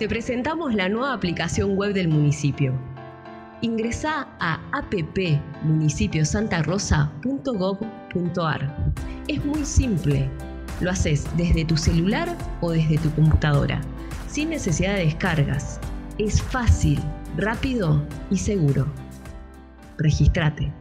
te presentamos la nueva aplicación web del municipio. Ingresa a appmunicipiosantarosa.gov.ar. Es muy simple. Lo haces desde tu celular o desde tu computadora, sin necesidad de descargas. Es fácil, rápido y seguro. Regístrate.